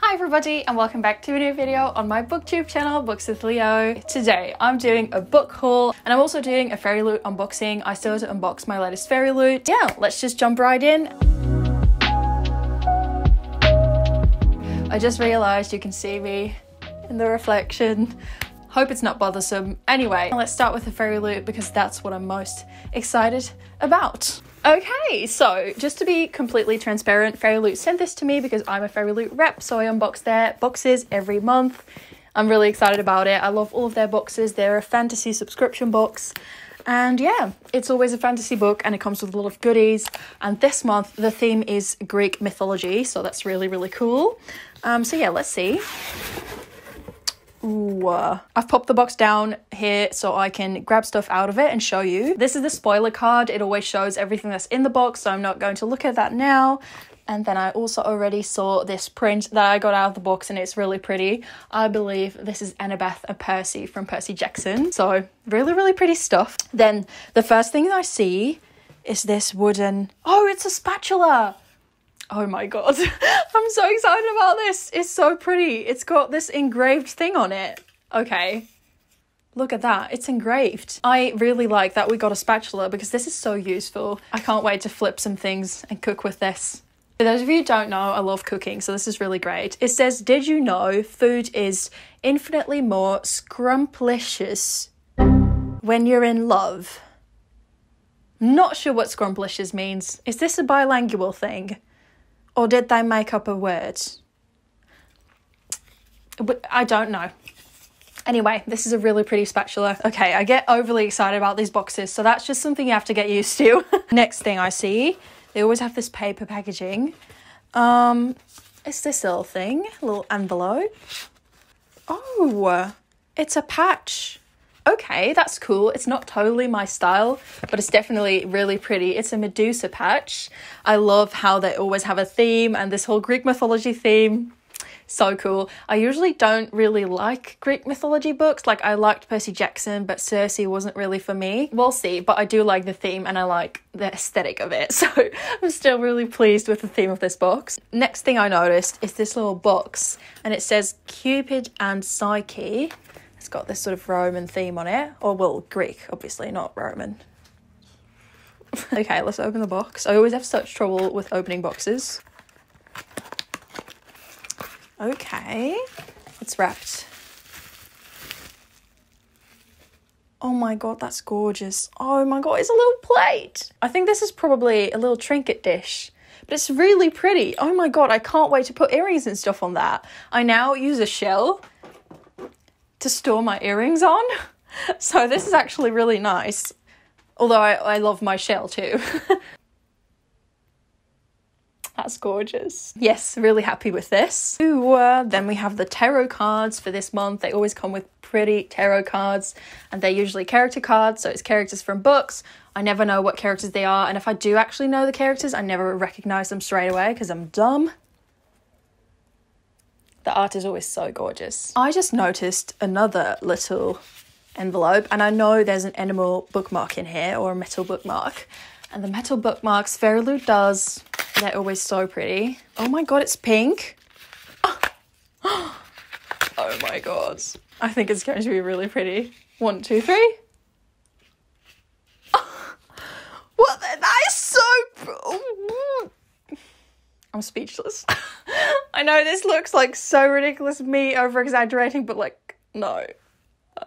Hi everybody and welcome back to a new video on my booktube channel Books with Leo. Today I'm doing a book haul and I'm also doing a fairy loot unboxing. I still have to unbox my latest fairy loot. Yeah, let's just jump right in. I just realised you can see me in the reflection. Hope it's not bothersome. Anyway, let's start with the fairy loot because that's what I'm most excited about. Okay, so just to be completely transparent, Fairy Loot sent this to me because I'm a Fairy Loot rep, so I unbox their boxes every month. I'm really excited about it. I love all of their boxes. They're a fantasy subscription box. And yeah, it's always a fantasy book and it comes with a lot of goodies. And this month, the theme is Greek mythology, so that's really, really cool. Um, so yeah, let's see. Ooh, uh, I've popped the box down here so I can grab stuff out of it and show you. This is the spoiler card. It always shows everything that's in the box, so I'm not going to look at that now. And then I also already saw this print that I got out of the box and it's really pretty. I believe this is Annabeth and Percy from Percy Jackson. So really, really pretty stuff. Then the first thing I see is this wooden, oh, it's a spatula. Oh my god. I'm so excited about this. It's so pretty. It's got this engraved thing on it. Okay. Look at that. It's engraved. I really like that we got a spatula because this is so useful. I can't wait to flip some things and cook with this. For those of you who don't know, I love cooking, so this is really great. It says, Did you know food is infinitely more scrumplicious when you're in love? Not sure what scrumplicious means. Is this a bilingual thing? Or did they make up a word? I don't know. Anyway, this is a really pretty spatula. Okay, I get overly excited about these boxes, so that's just something you have to get used to. Next thing I see, they always have this paper packaging. Um, it's this little thing, little envelope. Oh, it's a patch okay, that's cool. It's not totally my style, but it's definitely really pretty. It's a Medusa patch. I love how they always have a theme and this whole Greek mythology theme. So cool. I usually don't really like Greek mythology books. Like, I liked Percy Jackson, but Circe wasn't really for me. We'll see, but I do like the theme and I like the aesthetic of it. So, I'm still really pleased with the theme of this box. Next thing I noticed is this little box, and it says Cupid and Psyche. It's got this sort of Roman theme on it, or well, Greek, obviously, not Roman. okay, let's open the box. I always have such trouble with opening boxes. Okay, it's wrapped. Oh my god, that's gorgeous. Oh my god, it's a little plate. I think this is probably a little trinket dish, but it's really pretty. Oh my god, I can't wait to put earrings and stuff on that. I now use a shell to store my earrings on. So this is actually really nice. Although I, I love my shell too. That's gorgeous. Yes, really happy with this. Ooh, uh, then we have the tarot cards for this month. They always come with pretty tarot cards and they're usually character cards, so it's characters from books. I never know what characters they are, and if I do actually know the characters, I never recognize them straight away because I'm dumb. The art is always so gorgeous. I just noticed another little envelope, and I know there's an enamel bookmark in here or a metal bookmark. And the metal bookmarks Fairy does, they're always so pretty. Oh my god, it's pink. Oh my god. I think it's going to be really pretty. One, two, three. What? That is so. I'm speechless. I know this looks like so ridiculous, me over exaggerating, but like, no.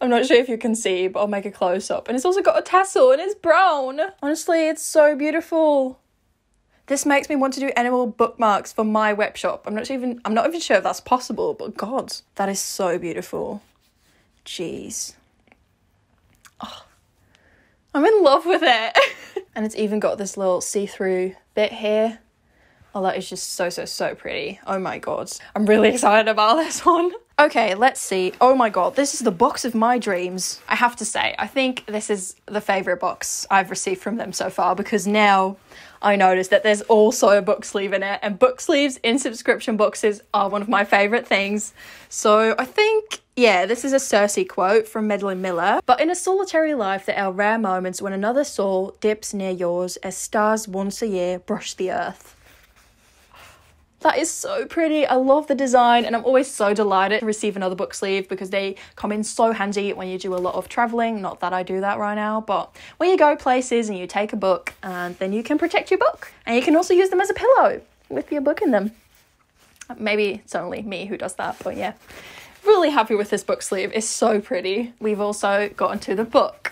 I'm not sure if you can see, but I'll make a close up. And it's also got a tassel and it's brown. Honestly, it's so beautiful. This makes me want to do animal bookmarks for my web shop. I'm not even I'm not even sure if that's possible, but god, that is so beautiful. Jeez. Oh, I'm in love with it. and it's even got this little see-through bit here Oh, that is just so, so, so pretty. Oh my god. I'm really excited about this one. Okay, let's see. Oh my god, this is the box of my dreams. I have to say, I think this is the favourite box I've received from them so far because now I notice that there's also a book sleeve in it, and book sleeves in subscription boxes are one of my favourite things. So I think yeah, this is a Circe quote from Madeline Miller. But in a solitary life, there are rare moments when another soul dips near yours as stars once a year brush the earth. That is so pretty. I love the design, and I'm always so delighted to receive another book sleeve because they come in so handy when you do a lot of traveling. Not that I do that right now, but when you go places and you take a book, and then you can protect your book, and you can also use them as a pillow with your book in them. Maybe it's only me who does that, but yeah. Really happy with this book sleeve. It's so pretty. We've also gotten to the book.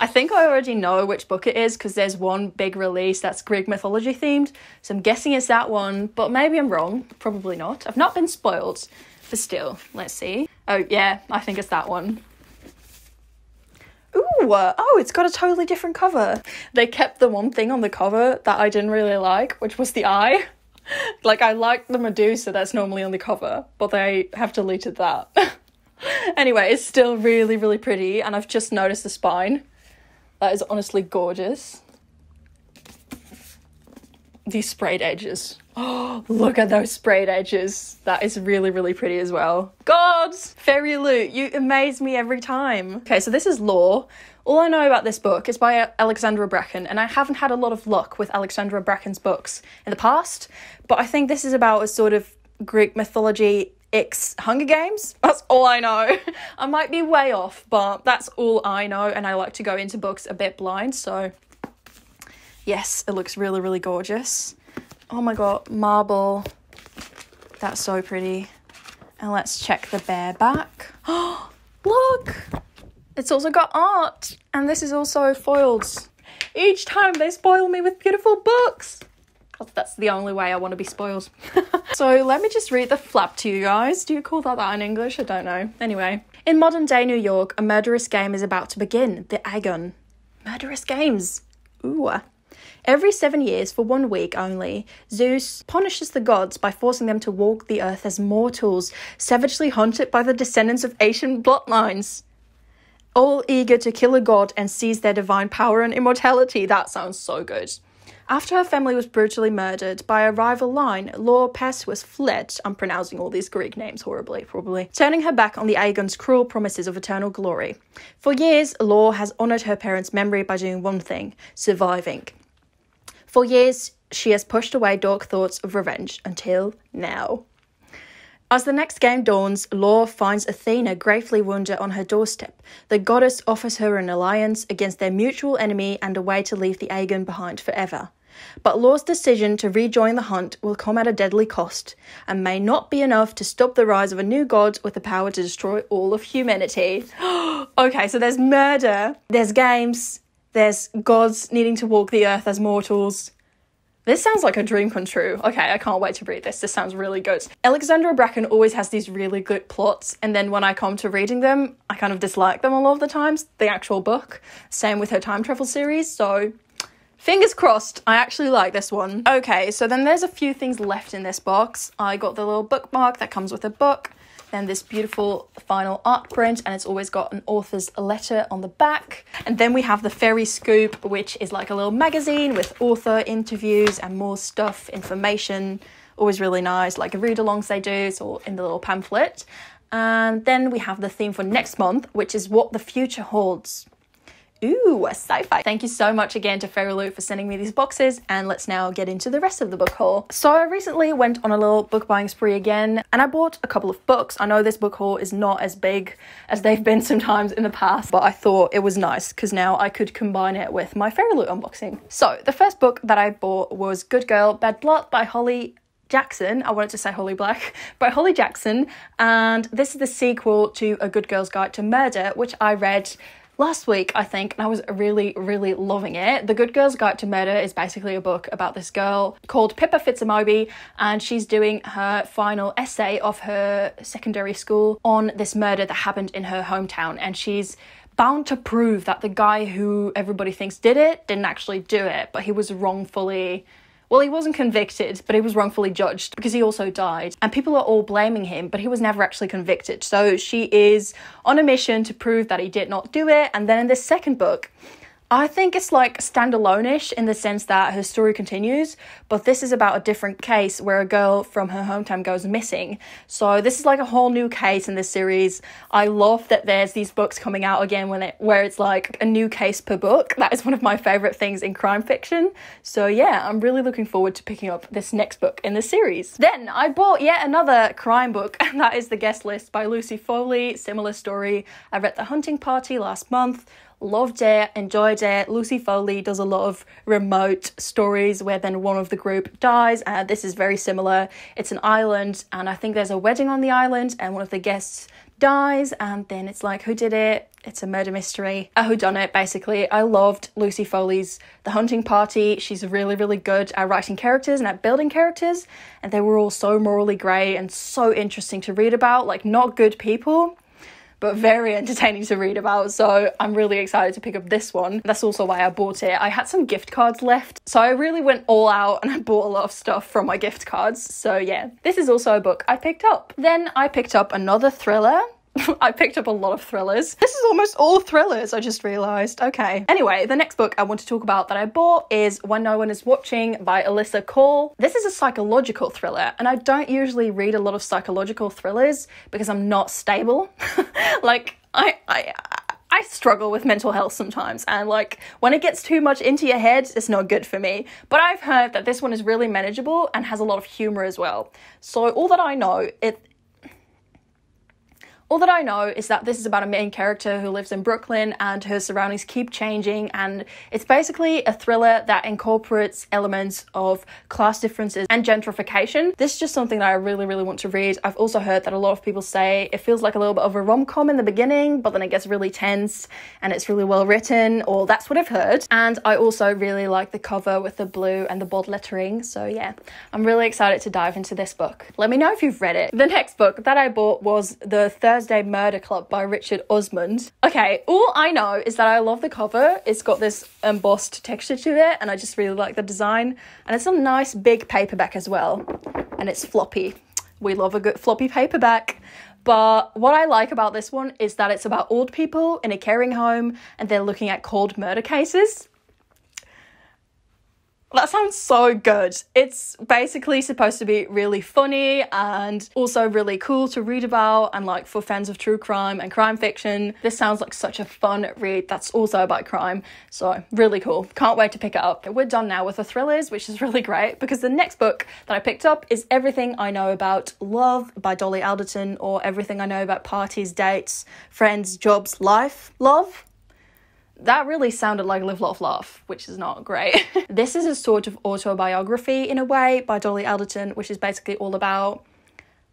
I think I already know which book it is because there's one big release that's Greek mythology themed. So I'm guessing it's that one, but maybe I'm wrong. Probably not. I've not been spoiled, but still, let's see. Oh, yeah, I think it's that one. Ooh, oh, it's got a totally different cover. They kept the one thing on the cover that I didn't really like, which was the eye. like I like the Medusa that's normally on the cover, but they have deleted that. anyway, it's still really, really pretty, and I've just noticed the spine. That is honestly gorgeous. These sprayed edges. Oh, look at those sprayed edges. That is really, really pretty as well. Gods! FairyLoot, you amaze me every time. Okay, so this is Lore. All I know about this book is by Alexandra Bracken, and I haven't had a lot of luck with Alexandra Bracken's books in the past, but I think this is about a sort of Greek mythology X Hunger Games. That's all I know. I might be way off, but that's all I know, and I like to go into books a bit blind, so yes, it looks really, really gorgeous. Oh my god, marble. That's so pretty. And let's check the bareback. Oh, look! It's also got art, and this is also foiled. Each time they spoil me with beautiful books. That's the only way I want to be spoiled. so let me just read the flap to you guys. Do you call that that in English? I don't know. Anyway, in modern day New York, a murderous game is about to begin. The Agon. Murderous games. Ooh. Every seven years, for one week only, Zeus punishes the gods by forcing them to walk the earth as mortals, savagely hunted by the descendants of ancient bloodlines all eager to kill a god and seize their divine power and immortality. That sounds so good. After her family was brutally murdered by a rival line, Lore was fled. I'm pronouncing all these Greek names horribly, probably. Turning her back on the Agon's cruel promises of eternal glory. For years, Lore has honoured her parents' memory by doing one thing surviving. For years, she has pushed away dark thoughts of revenge until now. As the next game dawns, Lore finds Athena gravely wounded on her doorstep. The goddess offers her an alliance against their mutual enemy and a way to leave the Agon behind forever. But Lore's decision to rejoin the hunt will come at a deadly cost, and may not be enough to stop the rise of a new god with the power to destroy all of humanity. okay, so there's murder, there's games, there's gods needing to walk the earth as mortals, this sounds like a dream come true. Okay, I can't wait to read this. This sounds really good. Alexandra Bracken always has these really good plots, and then when I come to reading them, I kind of dislike them a lot of the times, the actual book. Same with her time travel series, so fingers crossed, I actually like this one. Okay, so then there's a few things left in this box. I got the little bookmark that comes with a book then this beautiful final art print, and it's always got an author's letter on the back. And then we have the Fairy Scoop, which is like a little magazine with author interviews and more stuff, information. Always really nice, like a read alongs they do, it's all in the little pamphlet. And then we have the theme for next month, which is what the future holds. Ooh, a sci-fi. Thank you so much again to FairyLoot for sending me these boxes, and let's now get into the rest of the book haul. So I recently went on a little book buying spree again, and I bought a couple of books. I know this book haul is not as big as they've been sometimes in the past, but I thought it was nice because now I could combine it with my FairyLoot unboxing. So the first book that I bought was Good Girl, Bad Blood by Holly Jackson. I wanted to say Holly Black by Holly Jackson, and this is the sequel to A Good Girl's Guide to Murder, which I read last week, I think, and I was really, really loving it. The Good Girl's Guide to Murder is basically a book about this girl called Pippa Fitz-Amobi, and she's doing her final essay of her secondary school on this murder that happened in her hometown, and she's bound to prove that the guy who everybody thinks did it didn't actually do it, but he was wrongfully well, he wasn't convicted, but he was wrongfully judged because he also died. And people are all blaming him, but he was never actually convicted. So she is on a mission to prove that he did not do it. And then in this second book, I think it's like standalone-ish in the sense that her story continues, but this is about a different case where a girl from her hometown goes missing. So this is like a whole new case in this series. I love that there's these books coming out again when it where it's like a new case per book. That is one of my favorite things in crime fiction. So yeah, I'm really looking forward to picking up this next book in the series. Then I bought yet another crime book, and that is The Guest List by Lucy Foley. Similar story. I read The Hunting Party last month loved it, enjoyed it. Lucy Foley does a lot of remote stories where then one of the group dies. Uh, this is very similar. It's an island, and I think there's a wedding on the island, and one of the guests dies, and then it's like, who did it? It's a murder mystery. A who done it, basically. I loved Lucy Foley's The Hunting Party. She's really, really good at writing characters and at building characters, and they were all so morally grey and so interesting to read about. Like, not good people but very entertaining to read about. So I'm really excited to pick up this one. That's also why I bought it. I had some gift cards left, so I really went all out and I bought a lot of stuff from my gift cards. So yeah, this is also a book I picked up. Then I picked up another thriller I picked up a lot of thrillers. This is almost all thrillers, I just realised. Okay. Anyway, the next book I want to talk about that I bought is When No One Is Watching by Alyssa Cole. This is a psychological thriller, and I don't usually read a lot of psychological thrillers because I'm not stable. like, I, I, I struggle with mental health sometimes, and like when it gets too much into your head, it's not good for me. But I've heard that this one is really manageable and has a lot of humor as well. So all that I know, it all that I know is that this is about a main character who lives in Brooklyn and her surroundings keep changing, and it's basically a thriller that incorporates elements of class differences and gentrification. This is just something that I really, really want to read. I've also heard that a lot of people say it feels like a little bit of a rom com in the beginning, but then it gets really tense and it's really well written, or that's what I've heard. And I also really like the cover with the blue and the bold lettering, so yeah, I'm really excited to dive into this book. Let me know if you've read it. The next book that I bought was The Thursday Thursday Murder Club by Richard Osman. Okay, all I know is that I love the cover. It's got this embossed texture to it, and I just really like the design. And it's a nice big paperback as well, and it's floppy. We love a good floppy paperback. But what I like about this one is that it's about old people in a caring home and they're looking at cold murder cases. That sounds so good. It's basically supposed to be really funny and also really cool to read about and like for fans of true crime and crime fiction. This sounds like such a fun read that's also about crime. So, really cool. Can't wait to pick it up. We're done now with the thrillers, which is really great because the next book that I picked up is Everything I Know About Love by Dolly Alderton or Everything I Know About Parties, Dates, Friends, Jobs, Life. Love? That really sounded like Live, Love, Laugh, which is not great. this is a sort of autobiography in a way by Dolly Alderton, which is basically all about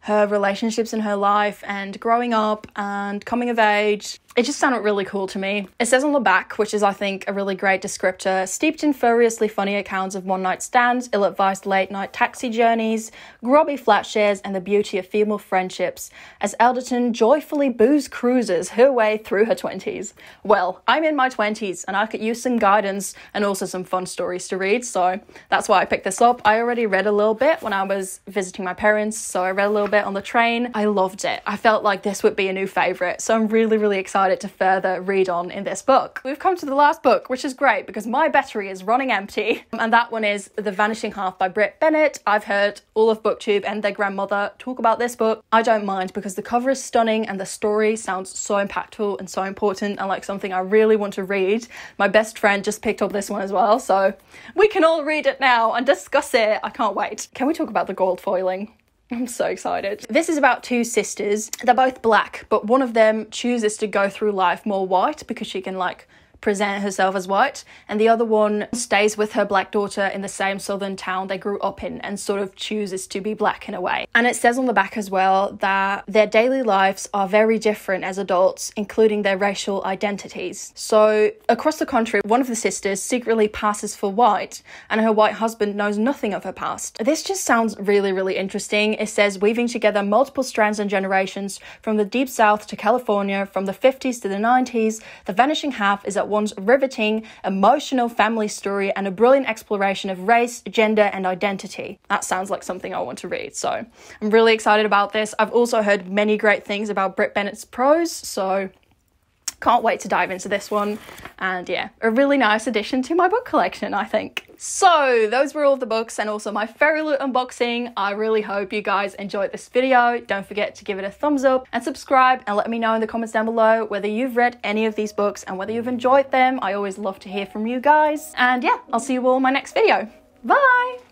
her relationships in her life and growing up and coming of age it just sounded really cool to me. It says on the back, which is, I think, a really great descriptor steeped in furiously funny accounts of one night stands, ill advised late night taxi journeys, grubby flat shares, and the beauty of female friendships, as Alderton joyfully booze cruises her way through her 20s. Well, I'm in my 20s and I could use some guidance and also some fun stories to read, so that's why I picked this up. I already read a little bit when I was visiting my parents, so I read a little bit on the train. I loved it. I felt like this would be a new favourite, so I'm really, really excited excited to further read on in this book. We've come to the last book, which is great because my battery is running empty, and that one is The Vanishing Half by Brit Bennett. I've heard all of BookTube and their grandmother talk about this book. I don't mind because the cover is stunning and the story sounds so impactful and so important and like something I really want to read. My best friend just picked up this one as well, so we can all read it now and discuss it. I can't wait. Can we talk about the gold foiling? I'm so excited. This is about two sisters. They're both black, but one of them chooses to go through life more white because she can like present herself as white, and the other one stays with her black daughter in the same southern town they grew up in and sort of chooses to be black in a way. And it says on the back as well that their daily lives are very different as adults, including their racial identities. So, across the country, one of the sisters secretly passes for white, and her white husband knows nothing of her past. This just sounds really, really interesting. It says weaving together multiple strands and generations from the deep south to California, from the 50s to the 90s, The Vanishing Half is at once riveting, emotional family story and a brilliant exploration of race, gender, and identity. That sounds like something I want to read, so I'm really excited about this. I've also heard many great things about Brit Bennett's prose, so Can't wait to dive into this one. And yeah, a really nice addition to my book collection, I think. So, those were all the books and also my Fairy Loot unboxing. I really hope you guys enjoyed this video. Don't forget to give it a thumbs up and subscribe and let me know in the comments down below whether you've read any of these books and whether you've enjoyed them. I always love to hear from you guys. And yeah, I'll see you all in my next video. Bye!